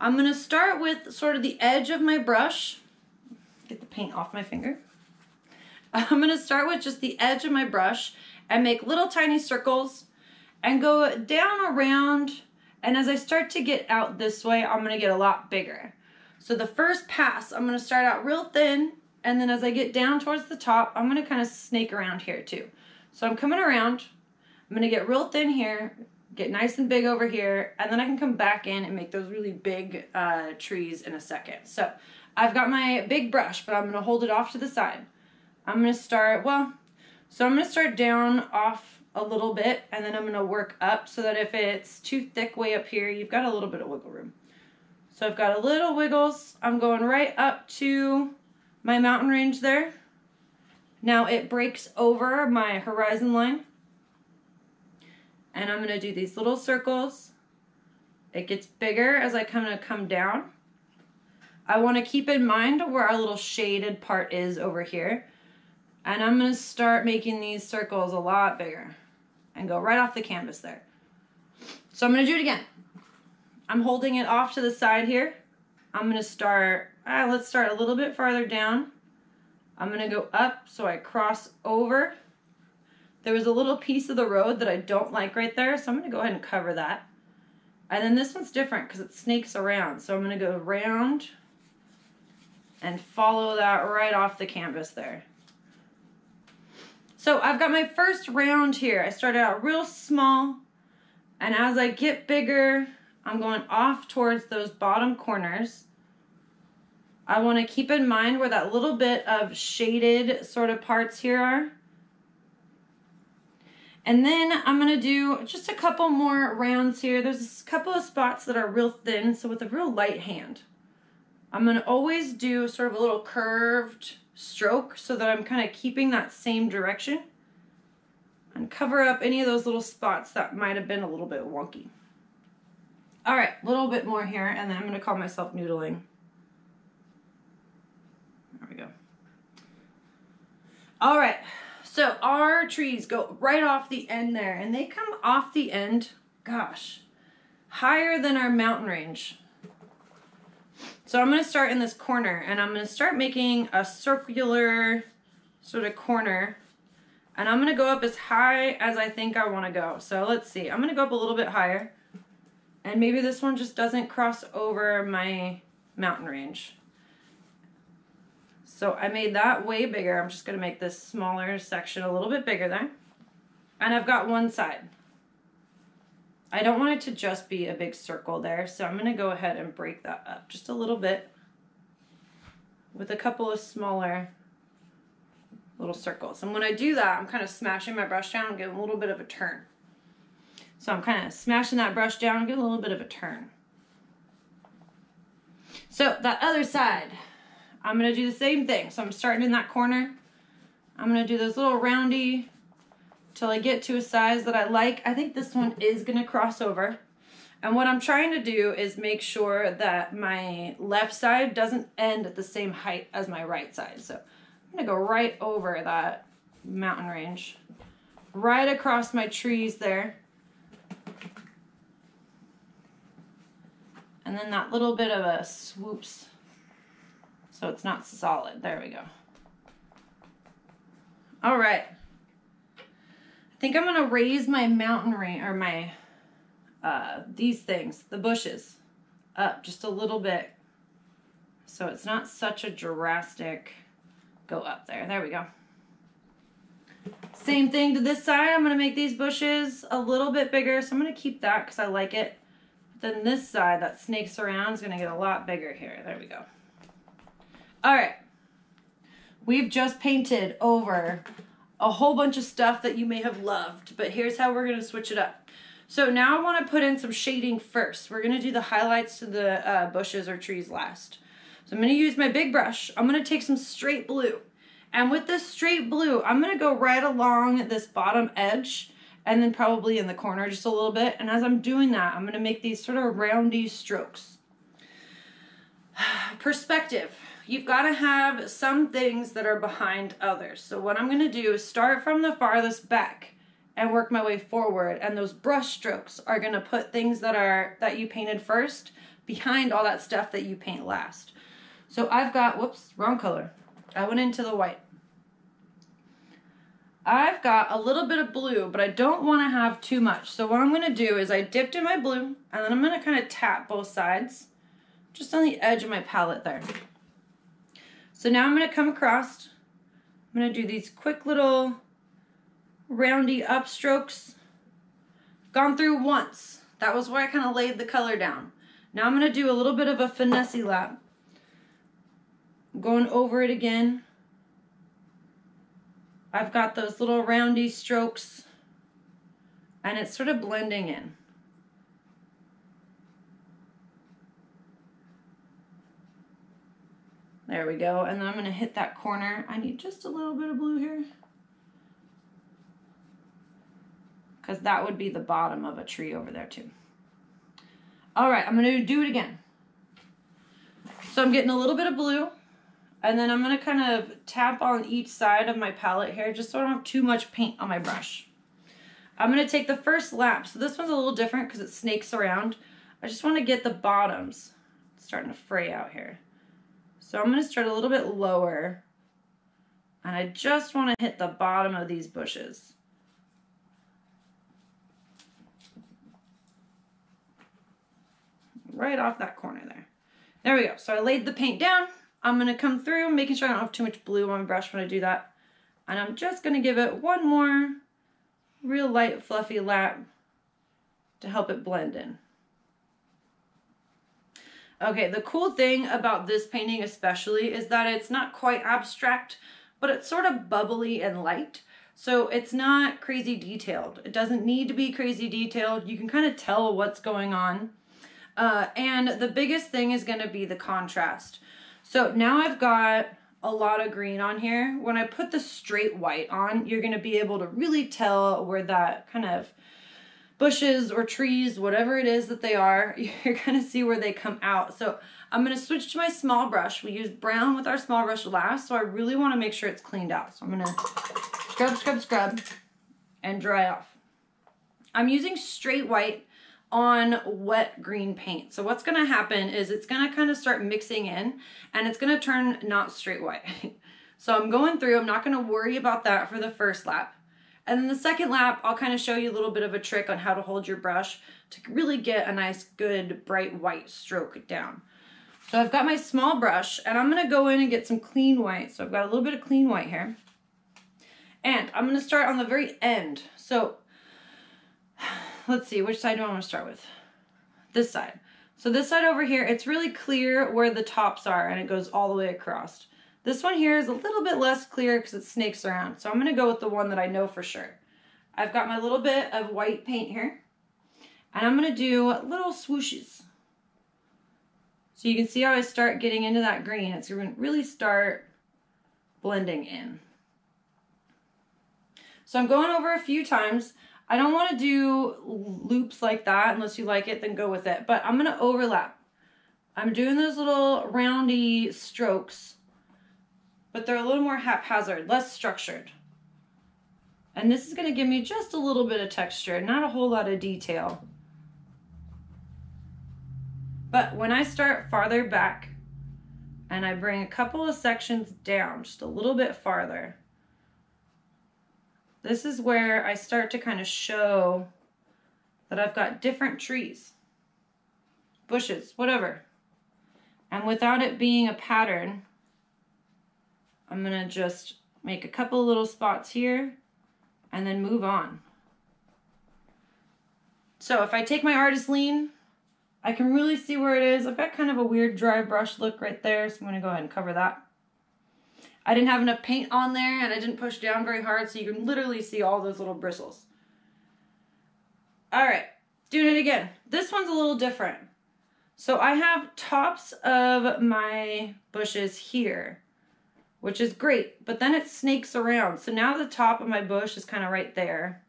I'm gonna start with sort of the edge of my brush. Get the paint off my finger. I'm gonna start with just the edge of my brush and make little tiny circles and go down around and as I start to get out this way, I'm gonna get a lot bigger. So the first pass, I'm gonna start out real thin and then as I get down towards the top, I'm gonna kind of snake around here too. So I'm coming around, I'm gonna get real thin here, get nice and big over here, and then I can come back in and make those really big uh, trees in a second. So I've got my big brush, but I'm gonna hold it off to the side. I'm gonna start, well, so I'm gonna start down off a little bit, and then I'm gonna work up so that if it's too thick way up here, you've got a little bit of wiggle room. So I've got a little wiggles. I'm going right up to my mountain range there. Now it breaks over my horizon line and I'm gonna do these little circles. It gets bigger as I kind of come down. I wanna keep in mind where our little shaded part is over here. And I'm gonna start making these circles a lot bigger and go right off the canvas there. So I'm gonna do it again. I'm holding it off to the side here. I'm gonna start, uh, let's start a little bit farther down. I'm gonna go up so I cross over there was a little piece of the road that I don't like right there, so I'm to go ahead and cover that. And then this one's different because it snakes around. So I'm to go around and follow that right off the canvas there. So I've got my first round here. I started out real small, and as I get bigger, I'm going off towards those bottom corners. I want to keep in mind where that little bit of shaded sort of parts here are. And then I'm gonna do just a couple more rounds here. There's a couple of spots that are real thin, so with a real light hand, I'm gonna always do sort of a little curved stroke so that I'm kind of keeping that same direction and cover up any of those little spots that might have been a little bit wonky. All right, a little bit more here, and then I'm gonna call myself noodling. There we go. All right, so our trees go right off the end there and they come off the end, gosh, higher than our mountain range. So I'm gonna start in this corner and I'm gonna start making a circular sort of corner and I'm gonna go up as high as I think I wanna go. So let's see, I'm gonna go up a little bit higher and maybe this one just doesn't cross over my mountain range. So I made that way bigger. I'm just going to make this smaller section a little bit bigger there. And I've got one side. I don't want it to just be a big circle there, so I'm going to go ahead and break that up just a little bit with a couple of smaller little circles. And when I do that, I'm kind of smashing my brush down and getting a little bit of a turn. So I'm kind of smashing that brush down and getting a little bit of a turn. So that other side, I'm going to do the same thing. So I'm starting in that corner. I'm going to do those little roundy till I get to a size that I like. I think this one is going to cross over. And what I'm trying to do is make sure that my left side doesn't end at the same height as my right side. So I'm going to go right over that mountain range, right across my trees there. And then that little bit of a swoops so it's not solid. There we go. All right. I think I'm gonna raise my mountain range or my uh, these things, the bushes, up just a little bit, so it's not such a drastic go up there. There we go. Same thing to this side. I'm gonna make these bushes a little bit bigger. So I'm gonna keep that because I like it. But then this side that snakes around is gonna get a lot bigger here. There we go. All right. We've just painted over a whole bunch of stuff that you may have loved, but here's how we're gonna switch it up. So now I wanna put in some shading first. We're gonna do the highlights to the uh, bushes or trees last. So I'm gonna use my big brush. I'm gonna take some straight blue. And with this straight blue, I'm gonna go right along this bottom edge and then probably in the corner just a little bit. And as I'm doing that, I'm gonna make these sort of roundy strokes. Perspective. You've gotta have some things that are behind others. So what I'm gonna do is start from the farthest back and work my way forward. And those brush strokes are gonna put things that are that you painted first behind all that stuff that you paint last. So I've got, whoops, wrong color. I went into the white. I've got a little bit of blue, but I don't want to have too much. So what I'm going to do is I dipped in my blue, and then I'm going to kind of tap both sides, just on the edge of my palette there. So now I'm going to come across, I'm going to do these quick little roundy upstrokes. Gone through once. That was where I kind of laid the color down. Now I'm going to do a little bit of a finesse lap. Going over it again. I've got those little roundy strokes and it's sort of blending in. There we go. And then I'm going to hit that corner. I need just a little bit of blue here. Because that would be the bottom of a tree over there too. All right, I'm going to do it again. So I'm getting a little bit of blue. And then I'm going to kind of tap on each side of my palette here just so I don't have too much paint on my brush. I'm going to take the first lap. So this one's a little different because it snakes around. I just want to get the bottoms starting to fray out here. So I'm going to start a little bit lower. And I just want to hit the bottom of these bushes. Right off that corner there. There we go. So I laid the paint down. I'm going to come through, making sure I don't have too much blue on my brush when I do that. And I'm just going to give it one more real light fluffy lap to help it blend in. Okay, the cool thing about this painting especially is that it's not quite abstract, but it's sort of bubbly and light. So it's not crazy detailed. It doesn't need to be crazy detailed. You can kind of tell what's going on. Uh, and the biggest thing is going to be the contrast. So now I've got a lot of green on here. When I put the straight white on, you're gonna be able to really tell where that kind of bushes or trees, whatever it is that they are, you're gonna see where they come out. So I'm gonna switch to my small brush. We used brown with our small brush last, so I really wanna make sure it's cleaned out. So I'm gonna scrub, scrub, scrub, and dry off. I'm using straight white on wet green paint. So what's gonna happen is it's gonna kind of start mixing in and it's gonna turn not straight white. so I'm going through, I'm not gonna worry about that for the first lap. And then the second lap, I'll kind of show you a little bit of a trick on how to hold your brush to really get a nice, good, bright white stroke down. So I've got my small brush and I'm gonna go in and get some clean white. So I've got a little bit of clean white here. And I'm gonna start on the very end. So let's see, which side do I want to start with? This side. So this side over here, it's really clear where the tops are and it goes all the way across. This one here is a little bit less clear because it snakes around. So I'm going to go with the one that I know for sure. I've got my little bit of white paint here. And I'm going to do little swooshes. So you can see how I start getting into that green. It's to really start blending in. So I'm going over a few times. I don't want to do loops like that unless you like it, then go with it. But I'm going to overlap. I'm doing those little roundy strokes, but they're a little more haphazard, less structured. And this is going to give me just a little bit of texture, not a whole lot of detail. But when I start farther back and I bring a couple of sections down, just a little bit farther, this is where I start to kind of show that I've got different trees, bushes, whatever. And without it being a pattern, I'm gonna just make a couple little spots here and then move on. So if I take my artist lean, I can really see where it is. I've got kind of a weird dry brush look right there, so I'm to go ahead and cover that. I didn't have enough paint on there and I didn't push down very hard, so you can literally see all those little bristles. All right, doing it again. This one's a little different. So I have tops of my bushes here, which is great, but then it snakes around. So now the top of my bush is kind of right there.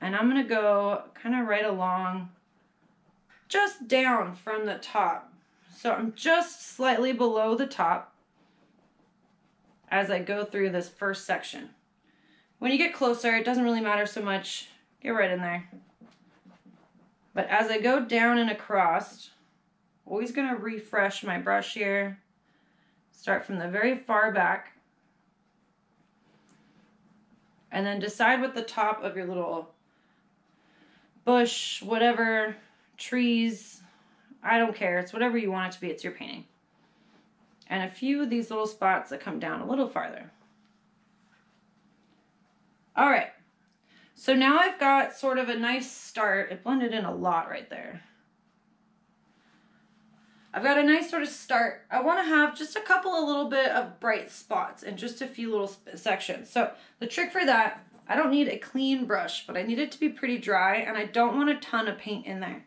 And I'm gonna go kind of right along, just down from the top. So I'm just slightly below the top as I go through this first section. When you get closer, it doesn't really matter so much. Get right in there. But as I go down and across, always gonna refresh my brush here. Start from the very far back. And then decide what the top of your little bush, whatever, trees, I don't care. It's whatever you want it to be. It's your painting. And a few of these little spots that come down a little farther. All right. So now I've got sort of a nice start. It blended in a lot right there. I've got a nice sort of start. I want to have just a couple of little bit of bright spots and just a few little sections. So the trick for that I don't need a clean brush, but I need it to be pretty dry and I don't want a ton of paint in there.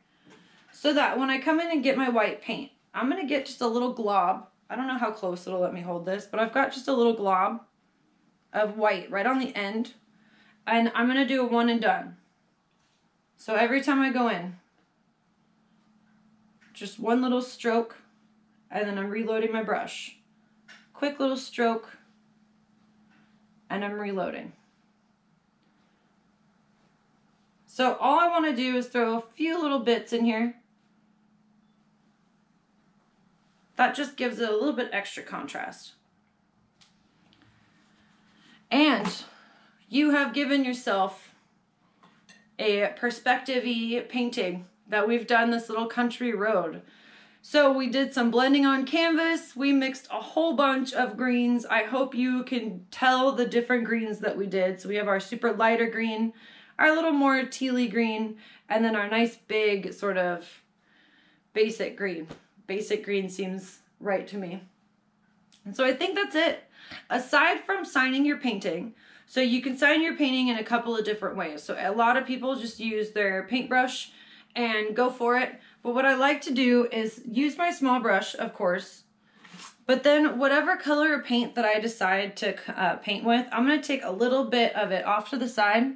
So that when I come in and get my white paint, I'm gonna get just a little glob. I don't know how close it'll let me hold this, but I've got just a little glob of white right on the end. And I'm gonna do a one and done. So every time I go in, just one little stroke, and then I'm reloading my brush. Quick little stroke, and I'm reloading. So all I want to do is throw a few little bits in here. That just gives it a little bit extra contrast. And you have given yourself a perspective painting that we've done this little country road. So we did some blending on canvas. We mixed a whole bunch of greens. I hope you can tell the different greens that we did. So we have our super lighter green, our little more tealy green, and then our nice big sort of basic green. Basic green seems right to me. And so I think that's it. Aside from signing your painting, so you can sign your painting in a couple of different ways. So a lot of people just use their paintbrush and go for it. But what I like to do is use my small brush, of course, but then whatever color of paint that I decide to uh, paint with, I'm to take a little bit of it off to the side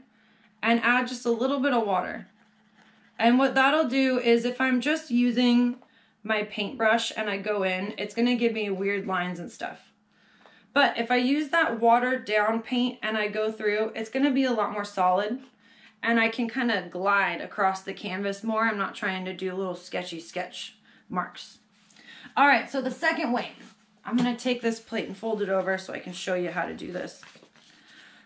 and add just a little bit of water. And what that'll do is if I'm just using my paintbrush and I go in, it's gonna give me weird lines and stuff. But if I use that watered down paint and I go through, it's gonna be a lot more solid and I can kind of glide across the canvas more. I'm not trying to do little sketchy sketch marks. All right, so the second way, I'm gonna take this plate and fold it over so I can show you how to do this.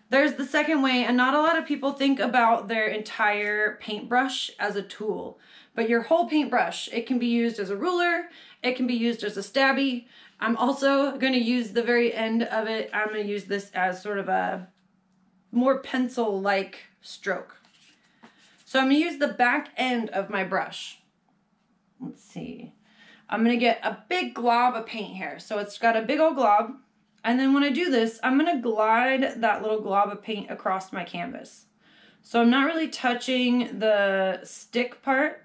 There's the second way, and not a lot of people think about their entire paintbrush as a tool. But your whole paintbrush, it can be used as a ruler, it can be used as a stabby. I'm also to use the very end of it, I'm to use this as sort of a more pencil-like stroke. So I'm to use the back end of my brush. Let's see. I'm to get a big glob of paint here. So it's got a big old glob. And then when I do this, I'm gonna glide that little glob of paint across my canvas. So I'm not really touching the stick part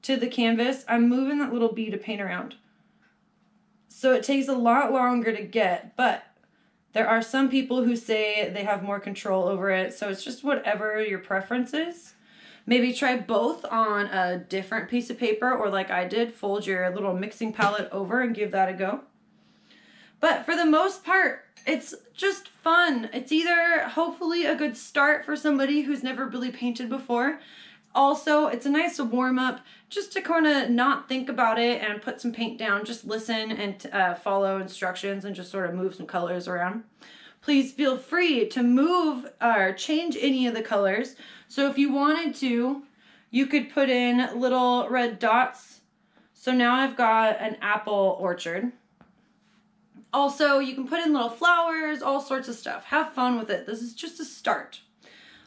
to the canvas. I'm moving that little bead of paint around. So it takes a lot longer to get, but there are some people who say they have more control over it. So it's just whatever your preference is. Maybe try both on a different piece of paper or like I did, fold your little mixing palette over and give that a go. But for the most part, it's just fun. It's either hopefully a good start for somebody who's never really painted before. Also, it's a nice warm up just to kind of not think about it and put some paint down. Just listen and uh, follow instructions and just sort of move some colors around. Please feel free to move or change any of the colors. So if you wanted to, you could put in little red dots. So now I've got an apple orchard. Also, you can put in little flowers, all sorts of stuff. Have fun with it. This is just a start.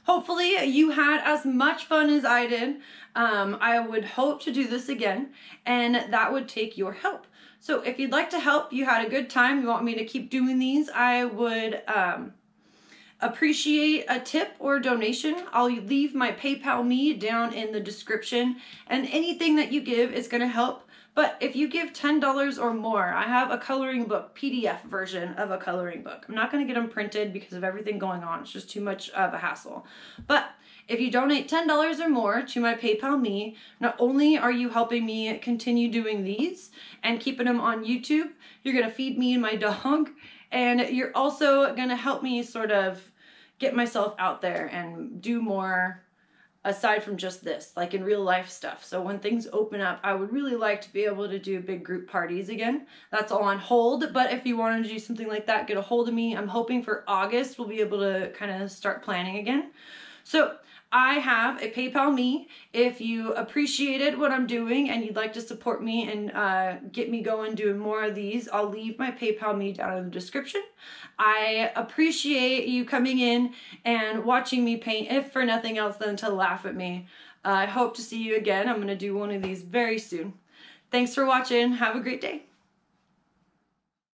Hopefully you had as much fun as I did. Um, I would hope to do this again and that would take your help. So if you'd like to help, you had a good time, you want me to keep doing these, I would um, appreciate a tip or donation. I'll leave my PayPal me down in the description and anything that you give is going to help. But if you give $10 or more, I have a coloring book, PDF version of a coloring book. I'm not going to get them printed because of everything going on. It's just too much of a hassle. But if you donate $10 or more to my PayPal me, not only are you helping me continue doing these and keeping them on YouTube, you're to feed me and my dog, and you're also to help me sort of get myself out there and do more aside from just this, like in real life stuff. So when things open up, I would really like to be able to do big group parties again. That's all on hold, but if you wanted to do something like that, get a hold of me. I'm hoping for August we'll be able to kind of start planning again. So I have a PayPal me. If you appreciated what I'm doing and you'd like to support me and uh, get me going doing more of these, I'll leave my PayPal me down in the description. I appreciate you coming in and watching me paint, if for nothing else than to laugh at me. Uh, I hope to see you again. I'm going to do one of these very soon. Thanks for watching. Have a great day.